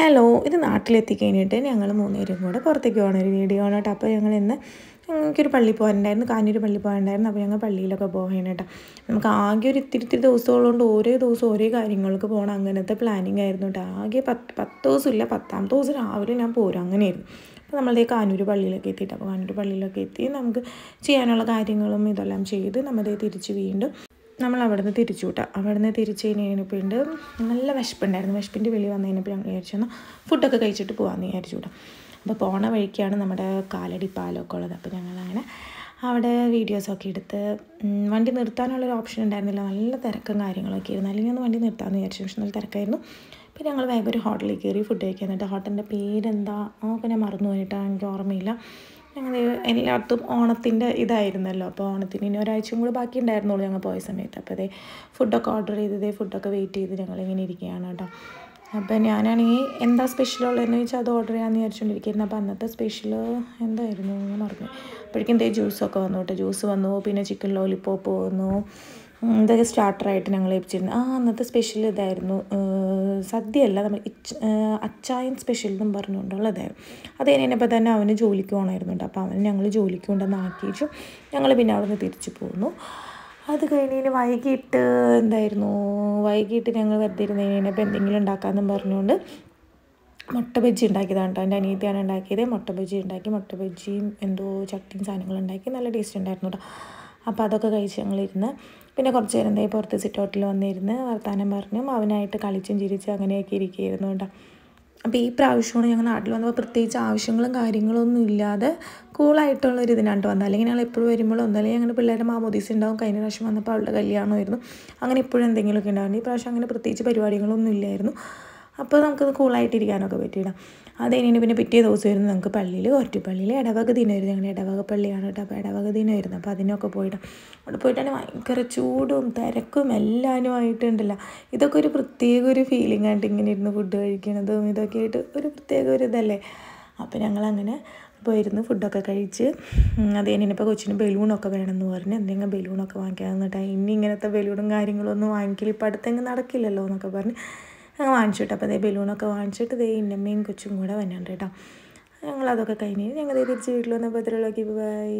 Hello ഇത് നാട്ടിലെത്തി കഴിഞ്ഞിട്ട് ഞങ്ങൾ മൂന്നുപേരും കൂടെ പുറത്തേക്ക് പോകണ ഒരു വീഡിയോ ആണ് കേട്ടോ. അപ്പോൾ ഞങ്ങൾ ഇന്ന് എനിക്കൊരു പള്ളി പോകാനുണ്ടായിരുന്നു. കാഞ്ഞൂർ പള്ളി പോകാനുണ്ടായിരുന്നു. അപ്പോൾ ഞങ്ങൾ പള്ളിയിലൊക്കെ പോകാൻ കേട്ടോ. നമുക്ക് ആകെ ഒരു ഇത്തിരി ഇത്തിരി ദിവസമുള്ളതുകൊണ്ട് ഓരോ ദിവസം ഓരോ കാര്യങ്ങൾക്ക് പോകണം അങ്ങനത്തെ പ്ലാനിങ് ആയിരുന്നു കേട്ടോ. ആകെ പത്ത് പത്ത് ദിവസമില്ല പത്താമത്തെ ദിവസം രാവിലെ ഞാൻ പോരും. അങ്ങനെയായിരുന്നു. അപ്പോൾ നമ്മളുടെ കാഞ്ഞൂർ പള്ളിയിലൊക്കെ എത്തിയിട്ട് അപ്പോൾ കാഞ്ഞൂർ പള്ളിയിലൊക്കെ എത്തി നമുക്ക് ചെയ്യാനുള്ള കാര്യങ്ങളും ഇതെല്ലാം ചെയ്ത് നമ്മളതേ തിരിച്ച് വീണ്ടും നമ്മൾ അവിടെ നിന്ന് തിരിച്ചു വിട്ടാം. അവിടെ നിന്ന് തിരിച്ച് കഴിഞ്ഞിട്ട് നല്ല വിശപ്പുണ്ടായിരുന്നു. വിശപ്പിന്റെ വെളി വന്നു കഴിഞ്ഞപ്പോൾ ഞങ്ങൾ വിചാരിച്ചു എന്നാൽ ഫുഡൊക്കെ കഴിച്ചിട്ട് പോകാമെന്ന് വിചാരിച്ചു വിടാം അപ്പോൾ പോണ വഴിക്കാണ് നമ്മുടെ കാലടി പാലമൊക്കെ ഉള്ളത്. അപ്പോൾ ഞങ്ങളങ്ങനെ അവിടെ വീഡിയോസൊക്കെ എടുത്ത് വണ്ടി നിർത്താനുള്ളൊരു ഓപ്ഷൻ ഉണ്ടായിരുന്നില്ല. നല്ല തിരക്കും കാര്യങ്ങളൊക്കെ ആയിരുന്നു. അല്ലെങ്കിൽ ഒന്ന് വണ്ടി നിർത്താമെന്ന് വിചാരിച്ചു. പക്ഷെ നല്ല തിരക്കായിരുന്നു. പിന്നെ ഞങ്ങൾ വേഗം ഒരു ഹോട്ടലിൽ കയറി ഫുഡ് കഴിക്കാൻ. എന്നിട്ട് ഹോട്ടലിന്റെ പേരെന്താ? ഒക്കെ ഞാൻ മറന്നു പോയിട്ടാണ് എനിക്ക് ഓർമ്മയില്ല. ഞങ്ങൾ എല്ലായിടത്തും ഓണത്തിന്റെ ഇതായിരുന്നല്ലോ. അപ്പോൾ ഓണത്തിന് ഇനി ഒരാഴ്ചയും കൂടി ബാക്കി ഉണ്ടായിരുന്നുള്ളൂ ഞങ്ങൾ പോയ സമയത്ത്. അപ്പോൾ അതേ ഫുഡൊക്കെ ഓർഡർ ചെയ്തതേ ഫുഡൊക്കെ വെയിറ്റ് ചെയ്ത് ഞങ്ങളിങ്ങനെ ഇരിക്കുകയാണ് കേട്ടോ. അപ്പോൾ ഞാനാണെങ്കിൽ എന്താ സ്പെഷ്യൽ ഉള്ളതെന്ന് ചോദിച്ചാൽ അത് ഓർഡർ ചെയ്യാമെന്ന് വിചാരിച്ചുകൊണ്ടിരിക്കുന്നത് അപ്പോൾ അന്നത്തെ സ്പെഷ്യൽ എന്തായിരുന്നു എന്ന് പറഞ്ഞു. അപ്പോഴേക്കും എന്തേ ജ്യൂസൊക്കെ വന്നു കേട്ടോ. ജ്യൂസ് വന്നു പിന്നെ ചിക്കൻ ലോലിപ്പോപ്പ് വന്നു. ഇതൊക്കെ സ്റ്റാർട്ടറായിട്ട് ഞങ്ങൾ ഏൽപ്പിച്ചിരുന്നു. ആ അന്നത്തെ സ്പെഷ്യൽ ഇതായിരുന്നു. സദ്യയല്ല നമ്മൾ അച്ചായൻ സ്പെഷ്യൽ എന്നും പറഞ്ഞുകൊണ്ടുള്ളതായിരുന്നു അത് കഴിഞ്ഞപ്പോൾ തന്നെ അവന് ജോലിക്ക് പോകണമായിരുന്നു അപ്പോൾ അവന് ഞങ്ങൾ ജോലിക്ക് കൊണ്ടുവന്ന് ആക്കിയിച്ചു ഞങ്ങൾ പിന്നെ അവിടെ നിന്ന് തിരിച്ചു പോന്നു. അത് കഴിഞ്ഞ് വൈകിട്ട് എന്തായിരുന്നു? വൈകിട്ട് ഞങ്ങൾ വെറുതെ ഇരുന്ന് കഴിഞ്ഞപ്പോൾ എന്തെങ്കിലും ഉണ്ടാക്കാമെന്നും പറഞ്ഞുകൊണ്ട് മുട്ട ബജ്ജി ഉണ്ടാക്കിയതാണ് കേട്ടോ എന്റെ അനിയത്തിയാണ് ഉണ്ടാക്കിയത്. മുട്ട ബജ്ജി ഉണ്ടാക്കി മുട്ട ബജ്ജിയും എന്തോ ചട്ടിയും സാധനങ്ങളും ഉണ്ടാക്കി. നല്ല ടേസ്റ്റ് ഉണ്ടായിരുന്നു കേട്ടോ അപ്പോൾ അതൊക്കെ കഴിച്ച് ഞങ്ങളിരുന്ന് പിന്നെ കുറച്ച് നേരം എന്തായി പുറത്ത് സിറ്റൗട്ടിൽ വന്നിരുന്ന് വർത്താനം പറഞ്ഞു. അവനായിട്ട് കളിച്ചും ചിരിച്ചും അങ്ങനെയൊക്കെ ഇരിക്കുകയായിരുന്നു കേട്ടോ. അപ്പോൾ ഈ പ്രാവശ്യമാണ് ഞങ്ങൾ നാട്ടിൽ വന്നപ്പോൾ പ്രത്യേകിച്ച് ആവശ്യങ്ങളും കാര്യങ്ങളും ഒന്നും ഇല്ലാതെ കൂളായിട്ടുള്ള ഒരു ഇതിനാണ്ട് വന്നത്. അല്ലെങ്കിൽ ഞങ്ങൾ എപ്പോഴും വരുമ്പോഴും ഒന്നല്ലെങ്കിൽ ഞങ്ങളുടെ പിള്ളേരുടെ മാമോദീസ് ഉണ്ടാവും. കഴിഞ്ഞ പ്രാവശ്യം വന്നപ്പോൾ അവളുടെ കല്യാണമായിരുന്നു. അങ്ങനെ ഇപ്പോഴും എന്തെങ്കിലുമൊക്കെ ഉണ്ടായിരുന്നു. ഈ പ്രാവശ്യം അങ്ങനെ പ്രത്യേകിച്ച് പരിപാടികളൊന്നും ഇല്ലായിരുന്നു. അപ്പോൾ നമുക്കത് കൂളായിട്ടിരിക്കാനൊക്കെ പറ്റിയിടാം അത് കഴിഞ്ഞിട്ട് പിന്നെ പിറ്റേ ദിവസമായിരുന്നു നമുക്ക് പള്ളിയിൽ പള്ളിയിൽ ഇടവക ദിനം വരുന്നത് ഞങ്ങൾ ഇടവക പള്ളിയാണ് കേട്ടോ. അപ്പോൾ ഇടവക ദിനം വരുന്നത് അപ്പോൾ അതിനൊക്കെ പോയിട്ട് അവിടെ പോയിട്ടാണ് ഭയങ്കര ചൂടും തിരക്കും എല്ലാവരും ആയിട്ടുണ്ടല്ലോ. ഇതൊക്കെ ഒരു പ്രത്യേക ഒരു ഫീലിംഗ് ആയിട്ട് ഇങ്ങനെ ഇരുന്ന് ഫുഡ് കഴിക്കണതും ഇതൊക്കെ ആയിട്ട് ഒരു പ്രത്യേക ഒരു ഇതല്ലേ. അപ്പോൾ ഞങ്ങളങ്ങനെ പോയിരുന്നു ഫുഡൊക്കെ കഴിച്ച്. അത് കഴിഞ്ഞപ്പോൾ കൊച്ചിന് ബലൂണൊക്കെ വേണമെന്ന് പറഞ്ഞ് എന്തെങ്കിലും ബലൂണൊക്കെ വാങ്ങിക്കാൻ എന്നിട്ട് ഇനി ഇങ്ങനത്തെ ബലൂണും കാര്യങ്ങളൊന്നും വാങ്ങിക്കില്ല ഇപ്പം നടക്കില്ലല്ലോ എന്നൊക്കെ പറഞ്ഞ് ഞങ്ങൾ വാങ്ങിച്ചിട്ട് അപ്പോൾ അതേ ബലൂണൊക്കെ വാങ്ങിച്ചിട്ട് ഇതേ ഇന്നമ്മയും കൊച്ചും കൂടെ വന്നിട്ടുണ്ട് കേട്ടോ. ഞങ്ങളതൊക്കെ കഴിഞ്ഞ് ഞങ്ങൾ തിരിച്ച് വീട്ടിൽ വന്നപ്പോൾ ഇത്രയുള്ളൂ ബൈ.